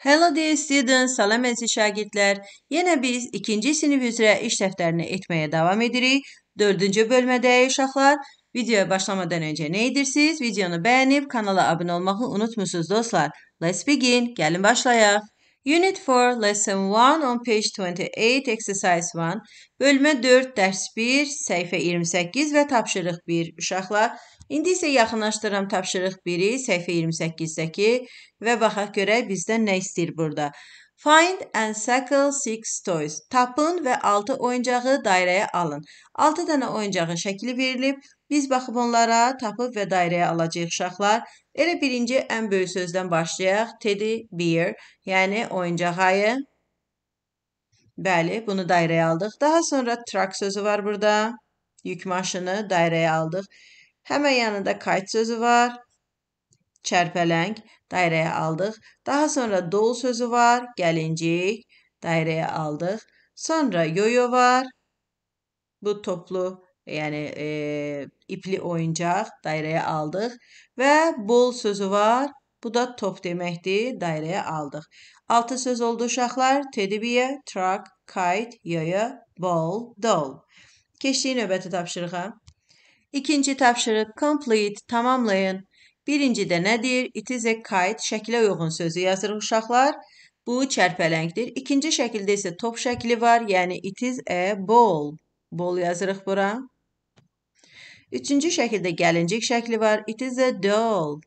Hello dear students, salam əziz şagirdlər. Yenə biz ikinci sinif üzrə iş dəftərini etməyə davam edirik. Dördüncü bölmədəyik uşaqlar. Videoya başlamadan öncə nə edirsiniz? Videonu bəyənib kanala abunə olmağı unutmusunuz dostlar. Let's begin. Gəlin başlayaq. Unit 4, Lesson 1 on page 28, exercise 1. Bölmə 4, dərs 1, səhifə 28 və tapşırıq 1 uşaqlar. İndi isə yaxınlaşdırıram tapşırıq 1-i səhifə 28-dəki və baxaq görək bizdən nə istəyir burada. Find and circle six toys. Tapın və 6 oyuncağı dairəyə alın. 6 dənə oyuncağın şəkli verilib. Biz baxıb onlara tapıb və dairəyə alacağıq uşaqlar. Elə birinci ən böyük sözdən başlayaq. Teddy bear, yəni oyuncaq ayı. Bəli, bunu dairəyə aldıq. Daha sonra truck sözü var burada. Yük maşını dairəyə aldıq. Həmən yanında kite sözü var. Çərpələng dairəyə aldıq. Daha sonra dol sözü var. Gəlincik dairəyə aldıq. Sonra yoyo var. Bu toplu, yəni e, ipli oyuncaq dairəyə aldıq və bol sözü var. Bu da top deməkdir. Dairəyə aldıq. 6 söz oldu uşaqlar. Bear, truck, kite, yoyo, ball, doll. Keçdik növbəti tapşırığa. İkinci tapşırıq complete, tamamlayın. Birincidə nədir? It is a kite, şəkilə uyğun sözü yazırıq uşaqlar. Bu çərpələngdir. İkinci şəkildə isə top şəkli var, yəni it is a ball. Ball yazırıq bura. Üçüncü şəkildə gəlincik şəkli var. It is a doll.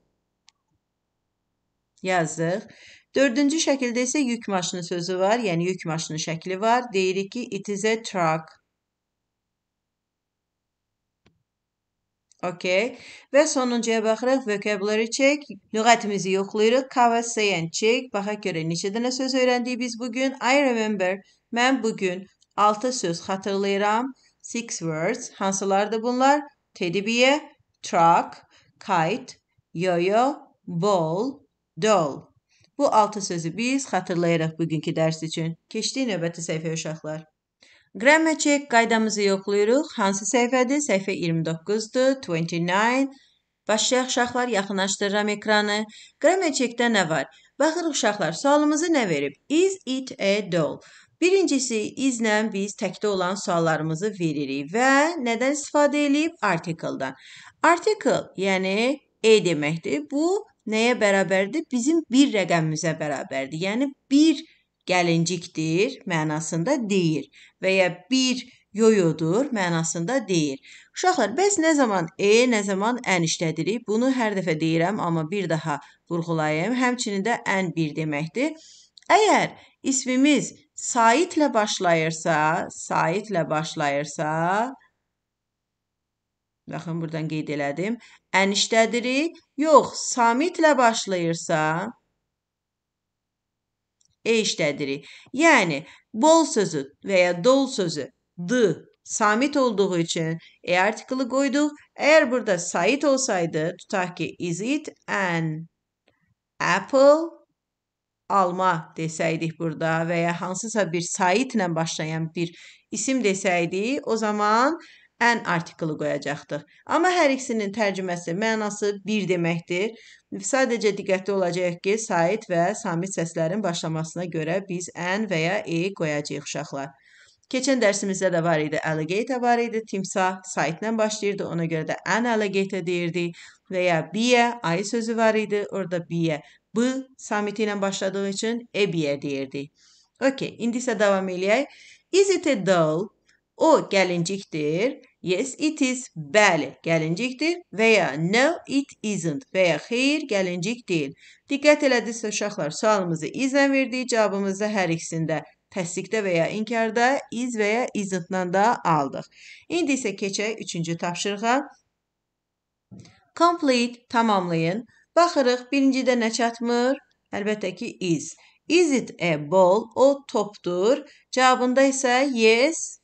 Yazdıq. Dördüncü şəkildə isə yük maşını sözü var, yəni yük maşını şəkli var. Deyirik ki, it is a truck. Okay. Və sonuncuya baxırıq. Vocabulary check. Lüğətimizi yoxlayırıq. Cover say and check. Baxaq görə neçə dənə söz öyrəndik biz bugün. I remember. Mən bugün 6 söz xatırlayıram. Six words. Hansılardır bunlar? Bear, truck, kite, yo-yo, ball, doll. Bu 6 sözü biz xatırlayırıq bugünkü dərs üçün. Keçdik növbəti səhifəyə uşaqlar. Grammar check qaydamızı yoxlayırıq. Hansı səhifədir? Səhifə 29-dur, 29. Başlayaq uşaqlar, yaxınlaşdırıram ekranı. Grammar checkdə nə var? Baxırıq uşaqlar, sualımızı nə verib? Is it a doll? Birincisi, izlə biz təkdə olan suallarımızı veririk və nədən istifadə edib? Article-dan. Article, yəni e deməkdir. Bu nəyə bərabərdir? Bizim bir rəqəmimizə bərabərdir. Yəni bir gəlincikdir mənasında deyir və ya bir yoyodur mənasında deyir. Uşaqlar, bəs nə zaman e, nə zaman ən işlədirik? Bunu hər dəfə deyirəm, amma bir daha vurğulayım. Həmçinin də ən bir deməkdir. Əgər ismimiz saitlə başlayırsa, saitlə başlayırsa, baxın buradan qeyd elədim. Ən işlədirik. Yox, samitlə başlayırsa, e işlədirik. Yəni, bol sözü və ya dol sözü d samit olduğu üçün e artiklı qoyduq. Əgər burada sait olsaydı, tutaq ki, is it an apple? Alma desəydik burada və ya hansısa bir saitlə başlayan bir isim desəydik, o zaman ən artiklı qoyacaqdıq. Amma hər ikisinin tərcüməsi, mənası bir deməkdir. Sadəcə diqqətli olacağıq ki, sait və samit səslərin başlamasına görə biz ən və ya e qoyacağıq uşaqlar. Keçən dərsimizdə də var idi, alligator var idi, timsah saitlə başlayırdı, ona görə də ən alligator deyirdi və ya biyə, ayı sözü var idi, orada biyə, b samiti ilə başladığı üçün e biyə deyirdi. Okay, indi isə davam eləyək. Is it a doll? O gəlincikdir. Yes, it is. Bəli, gəlincikdir. Və ya no, it isn't. Və ya xeyr, gəlincik deyil. Diqqət elədinizsə uşaqlar, sualımızı izlə verdik. Cavabımızı hər ikisində təsdiqdə və ya inkarda is və ya isn't-dan da aldıq. İndi isə keçək üçüncü tapşırığa. Complete, tamamlayın. Baxırıq, birincidə nə çatmır? Əlbəttə ki, is. Is it a ball? O topdur. Cavabında isə yes,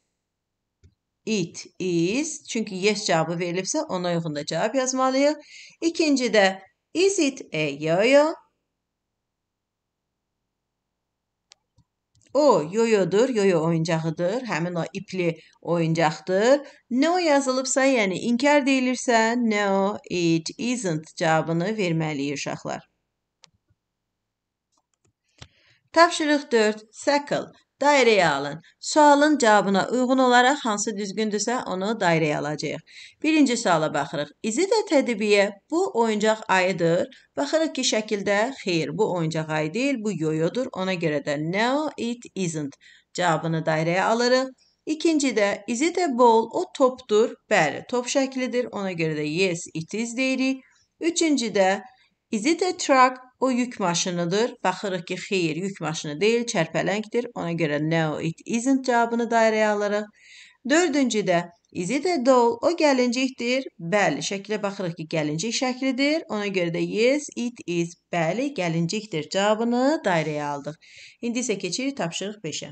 it is. Çünki yes cavabı verilibsə ona uyğun da cavab yazmalıyıq. İkincidə is it a yo-yo? O yoyodur, yoyo oyuncağıdır. Həmin o ipli oyuncaqdır. No yazılıbsa, yəni inkar deyilirsə, no, it isn't cavabını verməliyik uşaqlar. Tapşırıq 4. Circle. Dairəyə alın. Sualın cavabına uyğun olaraq hansı düzgündürsə onu dairəyə alacağıq. Birinci suala baxırıq. A teddy bear? Bu oyuncaq ayıdır. Baxırıq ki, şəkildə xeyr, bu oyuncaq ayı deyil, bu yoyodur. Ona görə də no, it isn't cavabını dairəyə alırıq. İkincidə is it a ball? O topdur. Bəli, top şəklidir. Ona görə də yes, it is deyirik. Üçüncüdə is it a truck? O yük maşınıdır. Baxırıq ki, xeyr, yük maşını deyil, çərpələngdir. Ona görə no, it isn't cavabını dairəyə alırıq. Dördüncüdə is it a doll? O gəlincikdir. Bəli, şəklə baxırıq ki, gəlincik şəklidir. Ona görə də yes, it is. Bəli, gəlincikdir cavabını dairəyə aldıq. İndi isə keçirik tapşırıq 5-ə.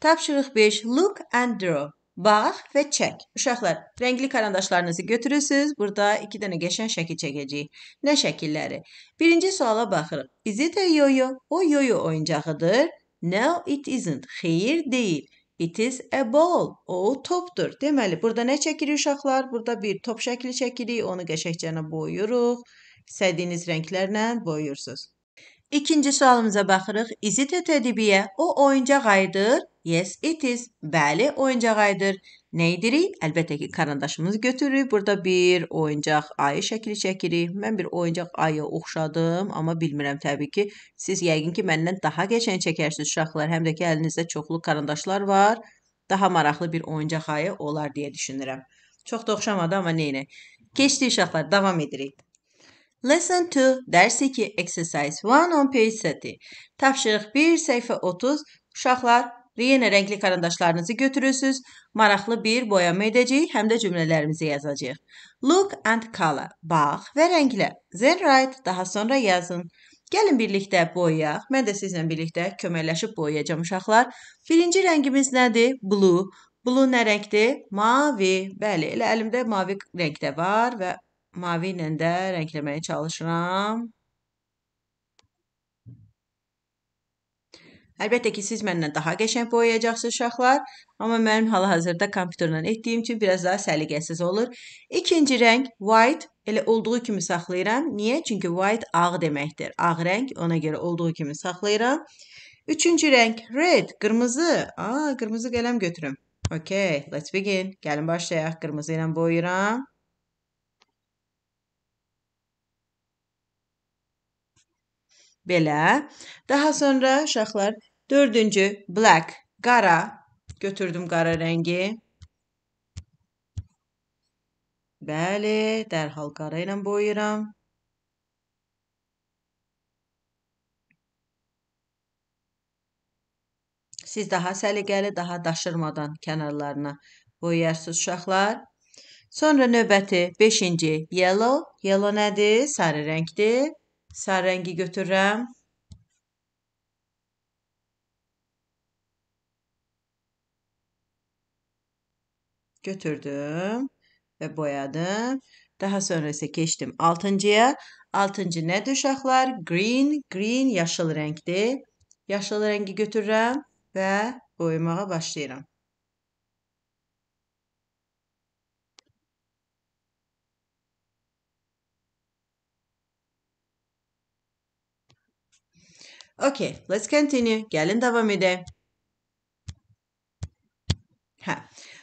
Tapşırıq 5. Look and draw. Bax və çək. Uşaqlar, rəngli karandaşlarınızı götürürsüz. Burada iki dənə qəşəng şəkil çəkəcəyik. Nə şəkilləri? Birinci suala baxırıq. Is it a yo-yo? O yo-yo oyuncağıdır. No, it isn't. Xeyir deyil. It is a ball. O topdur. Deməli, burada nə çəkirik uşaqlar? Burada bir top şəkli çəkirik. Onu qəşəngcə boyuyuruq. İstədiyiniz rənglərlə boyuyursunuz. İkinci sualımıza baxırıq. Is it a teddy bear? O oyuncaq ayıdır. Yes, it is. Bəli, oyuncaq ayıdır. Nə edirik? Əlbəttə ki, karandaşımızı götürürük. Burada bir oyuncaq ayı şəkli çəkirik. Mən bir oyuncaq ayı oxşadım, amma bilmirəm təbii ki. Siz yəqin ki, məndən daha qəşəng çəkərsiniz uşaqlar. Həm də ki, əlinizdə çoxlu karandaşlar var. Daha maraqlı bir oyuncaq ayı olar deyə düşünürəm. Çox da oxşamadı, amma neynə. Keçdik uşaqlar, davam edirik. Lesson 2, dərs 2, exercise 1 on page 30. Tapşırıq 1, səhifə 30. Uşaqlar, yenə rəngli karandaşlarınızı götürürsüz. Maraqlı bir boyama edəcəyik, həm də cümlələrimizi yazacağıq. Look and color. Bax və rənglə. Then write. Daha sonra yazın. Gəlin birlikdə boyayaq. Mən də sizlə birlikdə köməkləşib boyayacağam uşaqlar. Birinci rəngimiz nədir? Blue. Blue nə rəngdir? Mavi. Bəli, elə əlimdə mavi rəngdə var və mavi ilə də rəngləməyə çalışıram. Əlbəttə ki, siz məndən daha qəşəng boyayacaqsınız uşaqlar, amma mənim hal-hazırda kompüterlə etdiyim üçün biraz daha səliqəsiz olur. İkinci rəng white elə olduğu kimi saxlayıram. Niyə? Çünki white ağ deməkdir. Ağ rəng, ona görə olduğu kimi saxlayıram. Üçüncü rəng red, qırmızı. Aa, qırmızı qələm götürüm. Okay, let's begin. Gəlin başlayaq. Qırmızı ilə boyayıram. Belə. Daha sonra uşaqlar dördüncü black, qara. Götürdüm qara rəngi. Bəli, dərhal qara ilə boyayıram. Siz daha səliqəli, daha daşırmadan kənarlarına boyayarsınız uşaqlar. Sonra növbəti 5-ci yellow. Yellow nədir? Sarı rəngdir. Sarı rəngi götürürəm. Götürdüm və boyadım. Daha sonra isə keçdim 6-cıya. 6-cı nədir uşaqlar? Green, green yaşıl rəngdir. Yaşıl rəngi götürürəm və boyamağa başlayıram. Okay, let's continue. Gəlin davam edək. Hə.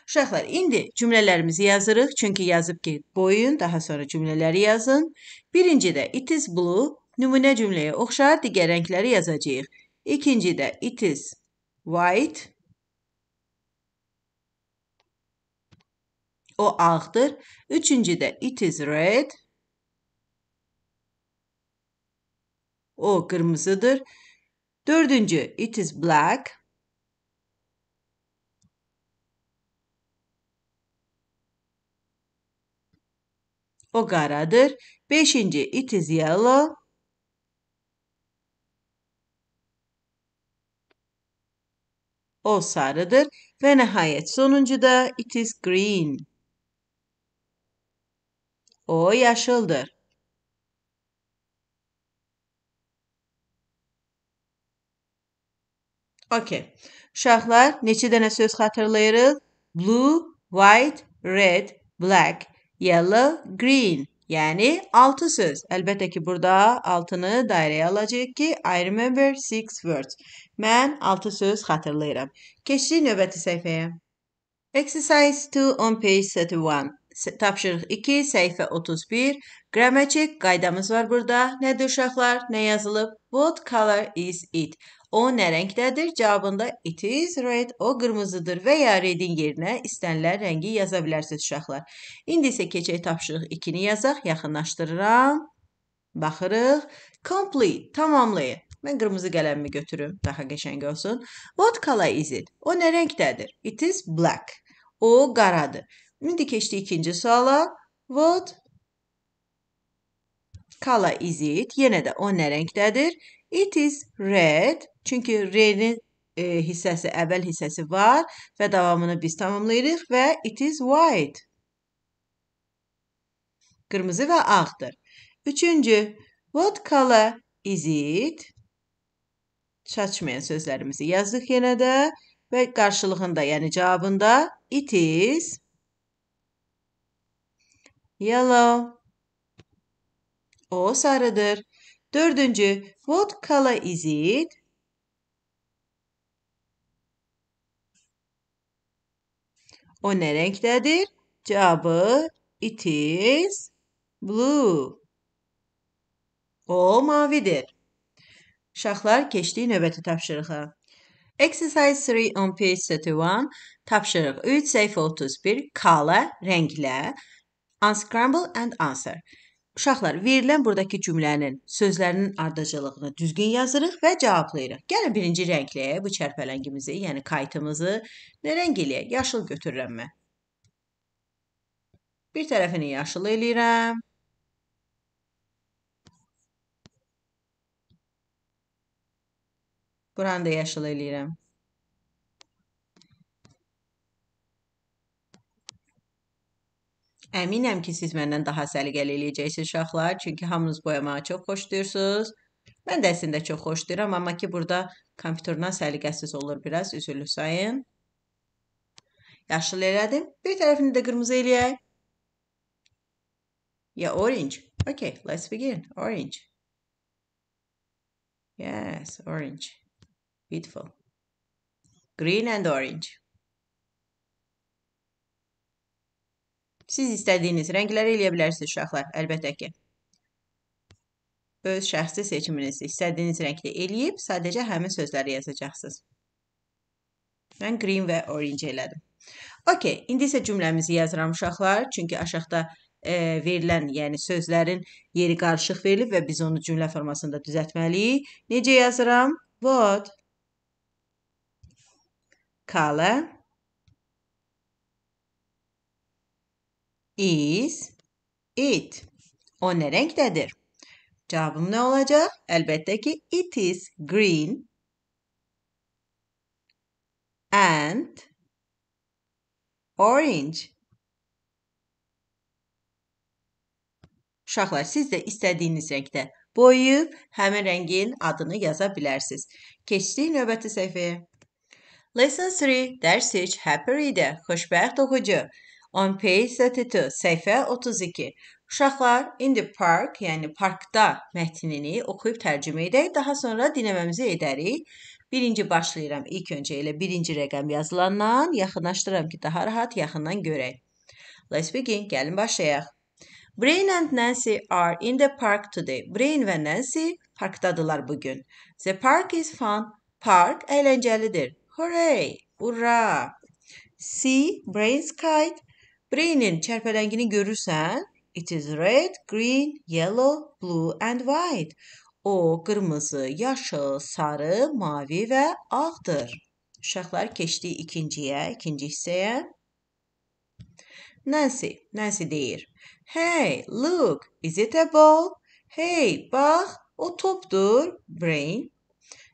Uşaqlar, indi cümlələrimizi yazırıq. Çünki yazıb ki, boyun, daha sonra cümlələri yazın. Birincidə it is blue, nümunə cümləyə oxşar digər rəngləri yazacağıq. İkincidə it is white, o ağdır. Üçüncüdə it is red, o qırmızıdır. Dördüncü, it is black. O qaradır. Beşinci, it is yellow. O sarıdır. Və nəhayət sonuncuda it is green. O yaşıldır. Okay. Uşaqlar, neçə dənə söz xatırlayırıq? Blue, white, red, black, yellow, green. Yəni 6 söz. Əlbəttə ki, burada 6-nı dairəyə alacağıq ki, I remember 6 words. Mən 6 söz xatırlayıram. Keçdik növbəti səhifəyə. Exercise 2 on page 31. Tapşırıq 2, səhifə 31. Qrammatik qaydamız var burada. Nədir uşaqlar? Nə yazılıb? What color is it? O nə rəngdədir? Cavabında it is red. O qırmızıdır və ya redin yerinə istənilən rəngi yaza bilərsiniz uşaqlar. İndi isə keçək tapşırıq 2-ni yazaq. Yaxınlaşdırıram. Baxırıq. Complete. Tamamlayın. Mən qırmızı qələmimi götürüm, daha qəşəng olsun. What color is it? O nə rəngdədir? It is black. O qaradır. İndi keçdik ikinci suala. What color is it? Yenə də o nə rəngdədir? It is red. Çünki R-nin e, hissəsi, əvvəl hissəsi var və davamını biz tamamlayırıq və it is white. Qırmızı və ağdır. Üçüncü, what color is it? Çatışmayan sözlərimizi yazdıq yenə də və qarşılığında, yəni cavabında it is yellow. O sarıdır. Dördüncü, what color is it? O nə rəngdədir? Cavabı it is blue. O mavidir. Uşaqlar keçdik növbəti tapşırığa. Exercise 3 on page 31. Tapşırıq 3 səhifə 31. Color rənglə. Unscramble and answer. Uşaqlar, verilən buradakı cümlənin sözlərinin ardıcıllığını düzgün yazırıq və cavablayırıq. Gəlin birinci rəngləyək bu çərpələngimizi, yəni kaytımızı. Nə rəng eləyək? Yaşıl götürürəm mən. Bir tərəfini yaşıl eləyirəm. Buranı da yaşıl eləyirəm. Əminəm ki, siz məndən daha səliqəli eləyəcəksiniz uşaqlar, çünki hamınız boyamağı çox xoşlayırsınız. Mən də əslində çox xoşlayıram, amma ki, burada kompüterdən səliqəsiz olur biraz, üzürlü sayın. Yaşıl elədim. Bir tərəfini də qırmızı eləyək. Ya orange. Okay, let's begin. Orange. Yes, orange. Beautiful. Green and orange. Siz istədiyiniz rəngləri eləyə bilərsiniz uşaqlar, əlbəttə ki. Öz şəxsi seçiminizi istədiyiniz rəngdə eləyib, sadəcə həmin sözləri yazacaqsınız. Mən green və orange elədim. Okay, indi isə cümləmizi yazıram uşaqlar, çünki aşağıda e, verilən, yəni sözlərin yeri qarışıq verilib və biz onu cümlə formasında düzəltməliyik. Necə yazıram? What color is it. O nə rəngdədir? Cavabım nə olacaq? Əlbəttə ki, it is green and orange. Uşaqlar, siz də istədiyiniz rəngdə boyayıb həmin rəngin adını yaza bilərsiniz. Keçdik növbəti səhifəyə. Lesson 3, dərs 3, Happy Reader, xoşbəxt oxucu. On page 32, səhifə 32. Uşaqlar, in the park, yəni parkda mətnini oxuyub tərcümə edək, daha sonra dinləməmizi edərik. Birinci başlayıram. İlk öncə elə birinci rəqəm yazılandan yaxınlaşdırıram ki, daha rahat yaxından görək. Let's begin. Gəlin başlayaq. Brain and Nancy are in the park today. Brain və Nancy parkdadılar bugün. The park is fun. Park əyləncəlidir. Hooray! Ura! See Brain's kite. Brainin çərpələngini görürsən? It is red, green, yellow, blue and white. O qırmızı, yaşıl, sarı, mavi və ağdır. Uşaqlar keçdi ikinciyə, ikinci hissəyə. Nancy, Nancy deyir. Hey, look, is it a ball? Hey, bax, o topdur. Brain.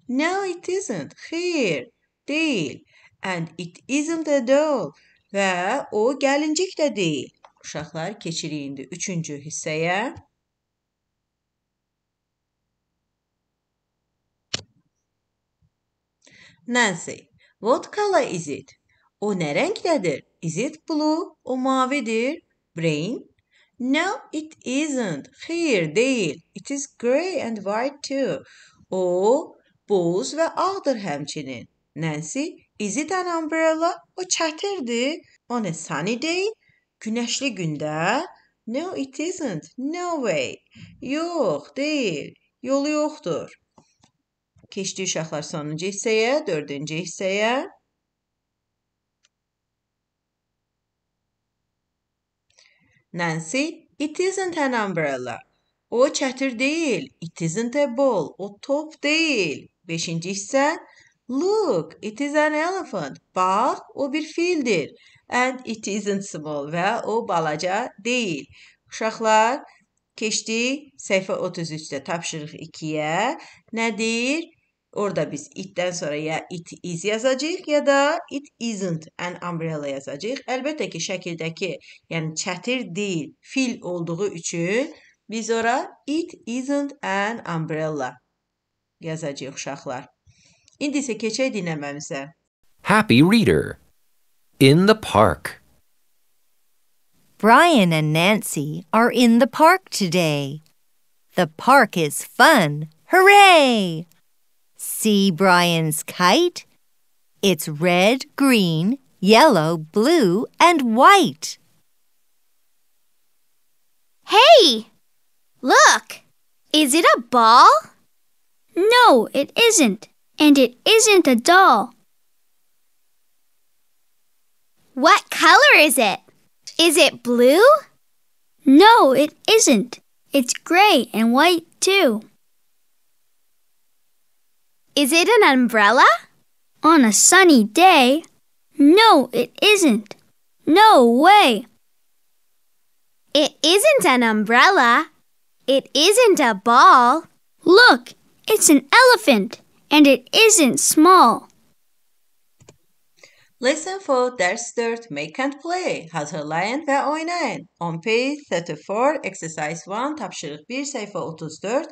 No, it isn't. Here. Deyil. And it isn't a doll. Və o gəlincik də deyil. Uşaqlar keçirik indi üçüncü hissəyə. Nancy, what color is it? O nə rəngdədir? Is it blue? O mavidir. Brain, No, it isn't. Xeyr, deyil. It is grey and white too. O boz və ağdır həmçinin. Nancy, is it an umbrella? O çətirdir. On a sunny day? Günəşli gündə? No, it isn't. No way. Yox, deyil. Yolu yoxdur. Keçdi uşaqlar sonuncu hissəyə, dördüncü hissəyə. Nancy, it isn't an umbrella. O çətir deyil. It isn't a ball. O top deyil. Beşinci hissə. Look, it is an elephant. Bax, o bir fildir. And it isn't small və o balaca deyil. Uşaqlar, keçdi səhifə 33-də tapşırıq 2-yə. Nədir? Orada biz itdən sonra ya it is yazacağıq ya da it isn't an umbrella yazacağıq. Əlbəttə ki, şəkildəki, yəni çətir deyil, fil olduğu üçün biz ora it isn't an umbrella yazacağıq uşaqlar. İndi isə keçək dinləməmizə. Happy Reader. In the park. Brian and Nancy are in the park today. The park is fun. Hooray! See Brian's kite? It's red, green, yellow, blue, and white. Hey! Look! Is it a ball? No, it isn't. And it isn't a doll. What color is it? Is it blue? No, it isn't. It's gray and white too. Is it an umbrella? On a sunny day? No, it isn't. No way. It isn't an umbrella. It isn't a ball. Look, it's an elephant and it isn't small. Listen for ders 4 Make and Play. Hazırlayın və oynayın. On page 34, exercise 1, tapşırıq 1, səhifə 34.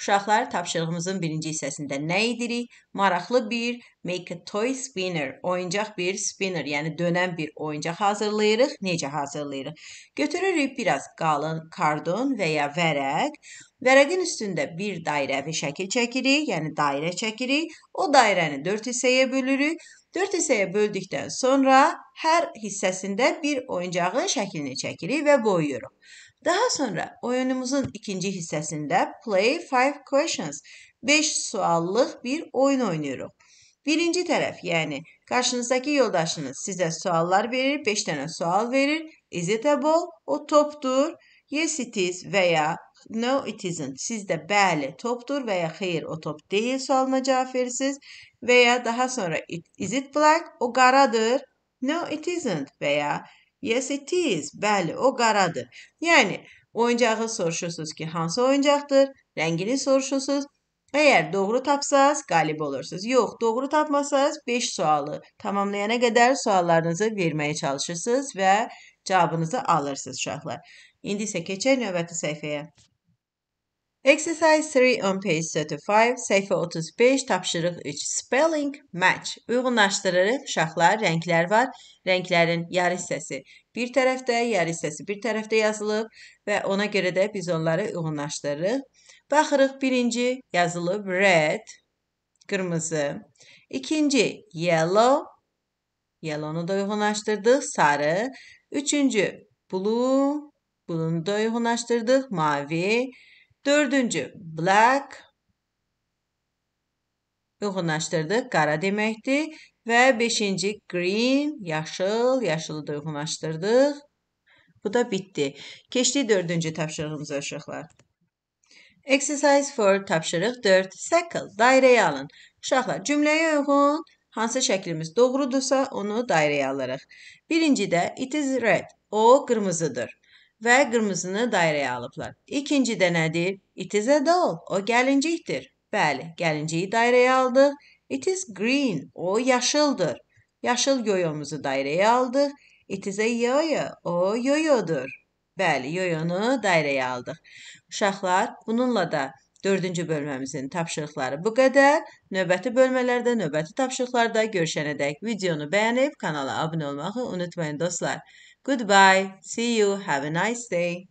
Uşaqlar, tapşırığımızın birinci hissəsində nə edirik? Maraqlı bir make a toy spinner, oyuncaq bir spinner, yəni dönən bir oyuncaq hazırlayırıq. Necə hazırlayırıq? Götürürük biraz qalın kardon və ya vərəq. Vərəqin üstündə bir dairəvi şəkil çəkirik, yəni dairə çəkirik. O dairəni 4 hissəyə bölürük. 4 hissəyə böldükdən sonra hər hissəsində bir oyuncağın şəklini çəkirik və boyuyuruq. Daha sonra oyunumuzun ikinci hissəsində Play 5 Questions 5 suallıq bir oyun oynayırıq. Birinci tərəf, yəni qarşınızdakı yoldaşınız sizə suallar verir, 5 dənə sual verir. Is it a ball? O topdur. Yes it is və ya no it isn't. Siz də bəli topdur və ya xeyr o top deyil sualına cavab verirsiniz və ya daha sonra it, is it black? O qaradır. No it isn't və ya yes it is. Bəli o qaradır. Yəni oyuncağı soruşursunuz ki, hansı oyuncaqdır? Rəngini soruşursunuz. Əgər doğru tapsaz, qalib olursunuz. Yox, doğru tapmasaz 5 sualı tamamlayana qədər suallarınızı verməyə çalışırsınız və cavabınızı alırsınız uşaqlar. İndi isə keçək növbəti səhifəyə. Exercise 3 on page 35, səhifə 35, tapşırıq 3, spelling match. Uyğunlaşdırırıq. Uşaqlar, rənglər var. Rənglərin yarı hissəsi bir tərəfdə, yarı hissəsi bir tərəfdə yazılıb və ona görə də biz onları uyğunlaşdırırıq. Baxırıq, birinci yazılıb red, qırmızı. İkinci yellow, yellow'nu da uyğunlaşdırdıq, sarı. Üçüncü blue, blue'nu da uyğunlaşdırdıq, mavi. Dördüncü black uyğunlaşdırdıq, qara deməkdir. Və beşinci green, yaşıl, yaşılı da uyğunlaşdırdıq. Bu da bitdi. Keçdik dördüncü tapşırığımıza uşaqlar. Exercise 4 tapşırıq 4. Circle, dairəyə alın. Uşaqlar, cümləyə uyğun hansı şəklimiz doğrudursa onu dairəyə alırıq. Birincidə it is red, o qırmızıdır və qırmızını dairəyə alıblar. İkincidə nədir? It is a doll. O gəlincikdir. Bəli, gəlinciyi dairəyə aldıq. It is green. O yaşıldır. Yaşıl yoyomuzu dairəyə aldıq. It is a yo-yo. O yoyodur. Bəli, yoyonu dairəyə aldıq. Uşaqlar, bununla da dördüncü bölməmizin tapşırıqları bu qədər. Növbəti bölmələrdə, növbəti tapşırıqlarda görüşənədək videonu bəyənib kanala abunə olmağı unutmayın dostlar. Goodbye. See you. Have a nice day.